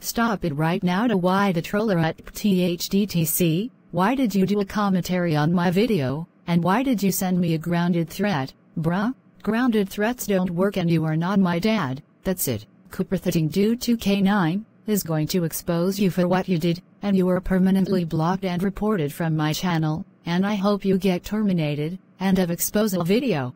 stop it right now to why the troller at THDTC, why did you do a commentary on my video, and why did you send me a grounded threat, bruh? Grounded threats don't work and you are not my dad, that's it. Cooper Thitting Dude 2K9 is going to expose you for what you did, and you are permanently blocked and reported from my channel, and I hope you get terminated, and of exposal video.